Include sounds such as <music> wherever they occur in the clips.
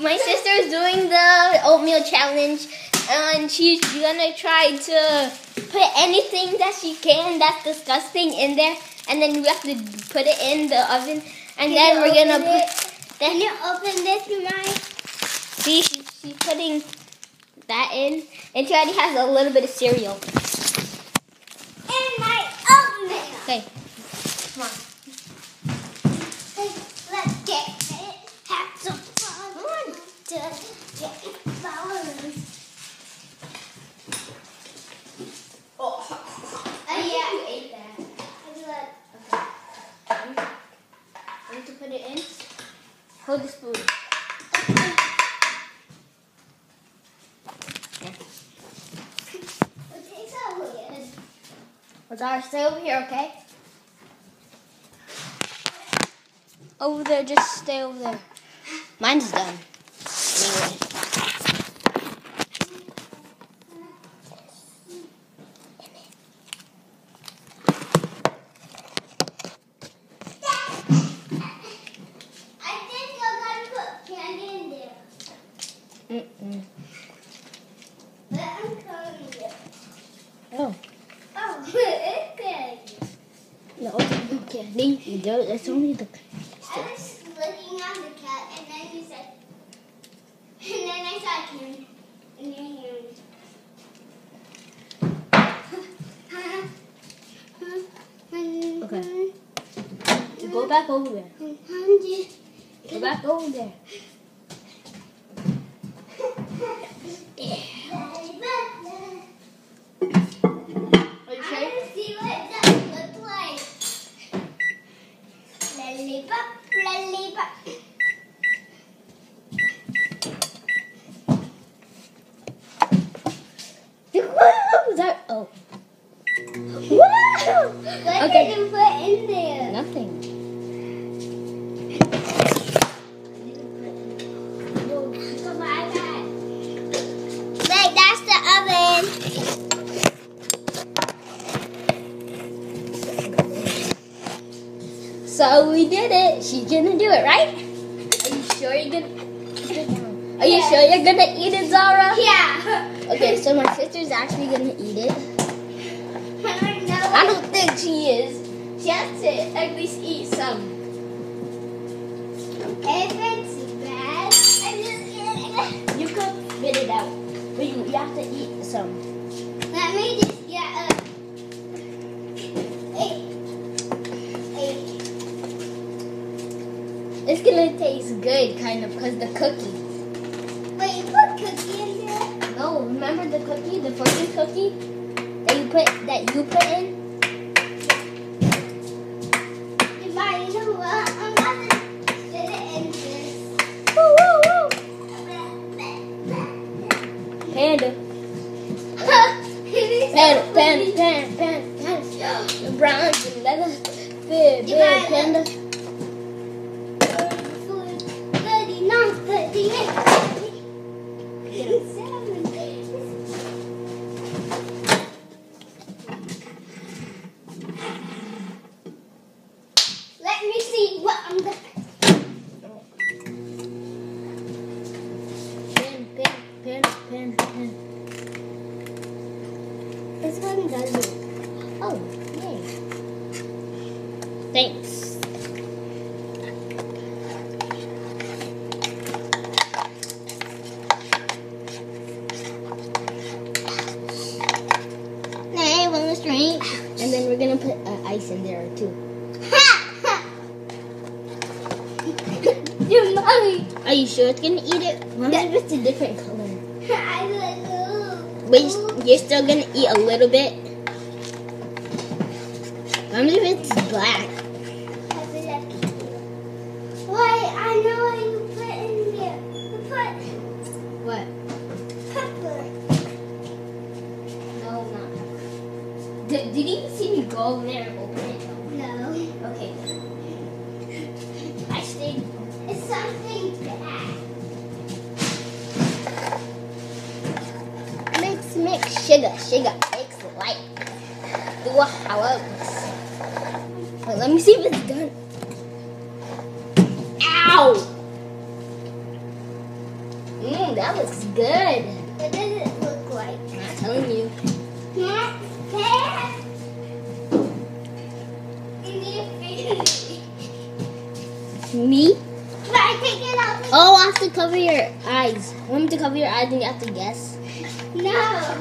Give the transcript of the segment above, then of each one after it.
my sister is doing the oatmeal challenge, and she's gonna try to put anything that she can that's disgusting in there, and then we have to put it in the oven, and Can then we're gonna open put. Then Can you open this, Mike? see, she, she's putting that in, and she already has a little bit of cereal. And my oatmeal. Okay, come on. Let's get it. Have some fun. Oh, yeah. that. I. Need to put it in. Hold the spoon. Weird. Lazara, stay over here, okay? Over there, just stay over there. Mine's done. Candy. You do it. That's only the. I was looking at the cat and then he said, and then I saw candy in your hand. Okay. You <laughs> go back over there. Go back over there. <laughs> So we did it. She's gonna do it, right? Are you sure you're gonna? Are you Yeah. sure you're gonna eat it, Zara? Yeah. Okay, so my sister's actually gonna eat it. I don't know. I don't think she is. She has to at least eat some. If it's bad, I'm just kidding. You could spit it out, but you, you have to eat some. Let me just get a. It's gonna taste good, kind of, cause the cookie. Wait, you put cookie in there? No, remember the cookie, the fortune cookie that you put that you put in. Goodbye, you know what? I'm not gonna fit it in this. Woo woo woo! Panda, panda, <laughs> panda, panda, panda, panda. Brown and leather, big, You buy big panda. Ice in there too. Your mommy. Are you sure it's gonna eat it? If it's a different color? I like ooh. But you- you're still gonna eat a little bit? If it's black? Wait, I know what you put in there. You put What? pepper. No, not. Did, you see me go over there and open it? No. Okay. I stayed. It's something bad. Mix, mix, sugar, sugar, mix light. Do a. Wait, let me see if it's done. Ow! Mmm, that looks good. What does it look like? I'm not telling you. To cover your eyes. Want me to cover your eyes and you have to guess? No. Yeah.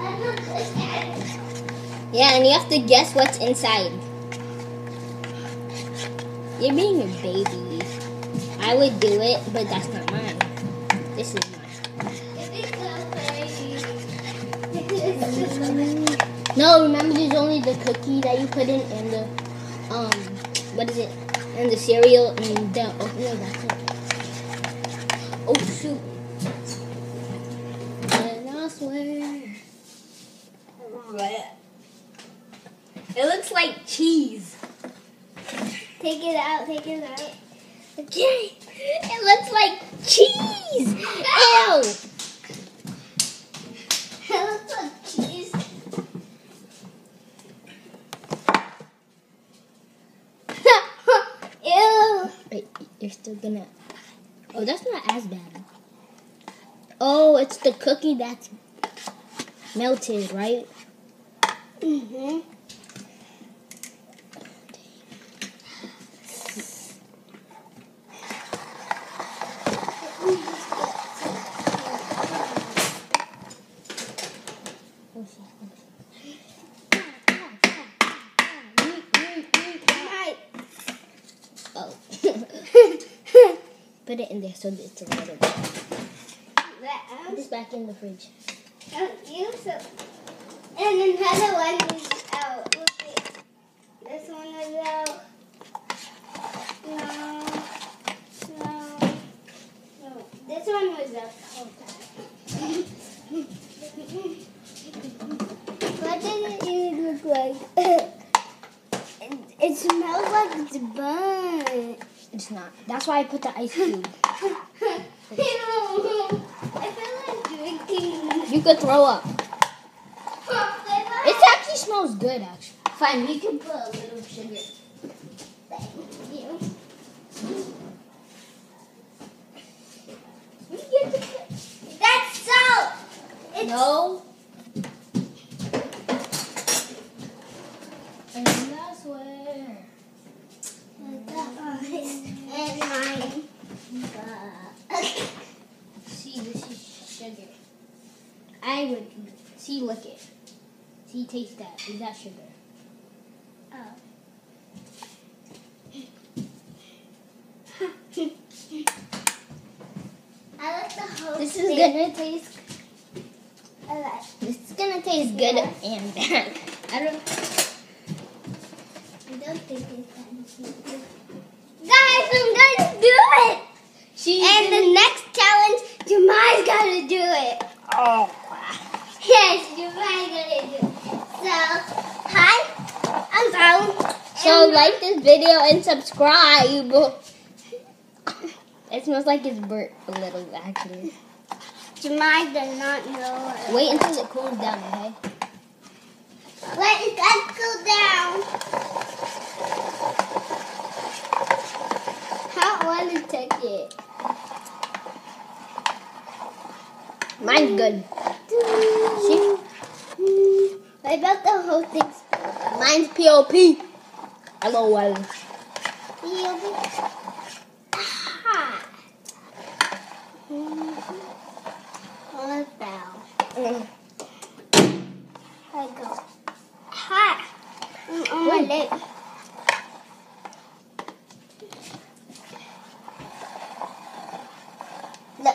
I don't understand. Yeah, and you have to guess what's inside. You're being a baby. I would do it, but that's not mine. This is mine. It is so crazy. It is so crazy. No, remember there's only the cookie that you put in and the what is it? And the cereal and the oh no that's it. Oh shoot. And I swear. It looks like cheese. Take it out. Take it out. Okay. It looks like cheese. Ew. <laughs> It looks like cheese. Wait, you're still gonna. Oh, that's not as bad. Oh, it's the cookie that's melted, right? Mm-hmm. Oh. Put it in there so it's a little bit. Put this back in the fridge. Um, it. And another one is out. Look it. This one is out. No. No. No. This one was out the whole time. what does it even look like? it, it smells like it's burnt. It's not. That's why I put the ice cube. <laughs> I feel like drinking. You could throw up. It actually smells good, actually. Fine, you can put a little sugar. Thank you. You get to put- That's salt. It's No. And that's where. and mine. Uh, See, this is sugar. I would. See, look it. See, taste that. Is that sugar? oh. <laughs> I like the whole This is gonna taste. I like. This is gonna taste good Yeah. and bad. I don't. I don't think it's that Guys, I'm gonna do it. She And the next challenge, Jemi's gonna do it. oh. Yes, gonna do. So, hi, I'm down. So like this video and subscribe. It smells like it's burnt a little actually. Jamai does not know. Wait until it cools down, okay? Let it go down. How want to take it? Mine's good. See? What about the whole thing? Mine's POP. LOL. Ah. Down. Mm.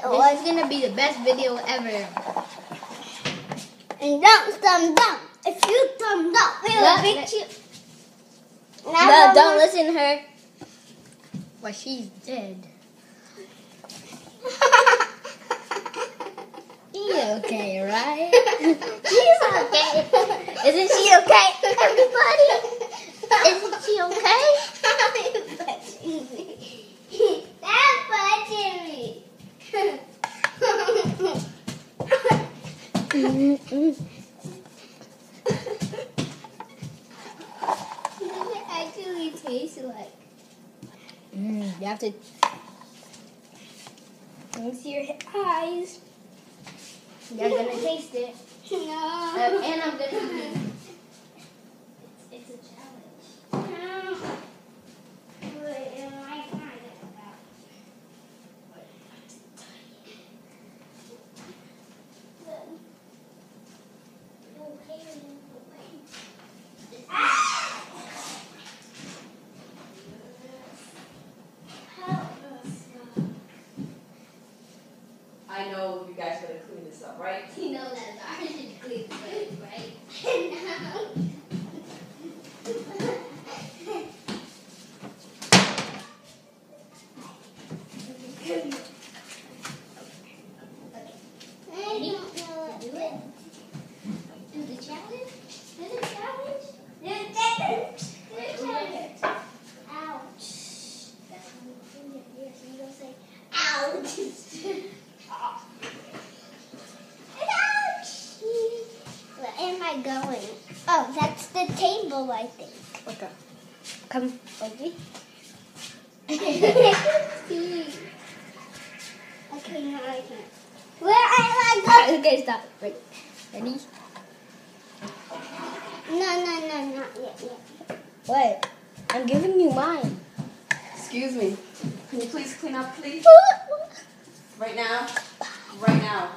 This is gonna be the best video ever. and don't thumbs up. If you thumbs up, No, beat you. No, Now, don't listen to her. Well, she's dead. She okay, right? <laughs> She's okay. Isn't she okay, everybody? Isn't she okay? That's touching <laughs> me. Mm-mm. What does it actually taste like? Mm, you have to. Me see your eyes. You're gonna taste it. <laughs> No. Uh, and I'm gonna. <laughs> It's, it's a challenge. No. Wait, am I trying to get that? I know you guys gotta clean this up, right? You know that I should clean the place, right? I don't know what Do to it. Do the challenge. Do the challenge. do. Do that. Do Wait, the open your challenge. hair. Ouch. That's how you clean your ears. You go say, ouch. ouch. Where am I going? Oh, that's the table, I think. Okay. Come over. Okay, now I can't. Where am I going? okay, stop. Wait. Ready? No, no, no, not yet, yet. What? I'm giving you mine. Excuse me. Can you please clean up, please? <laughs> Right now? Right now.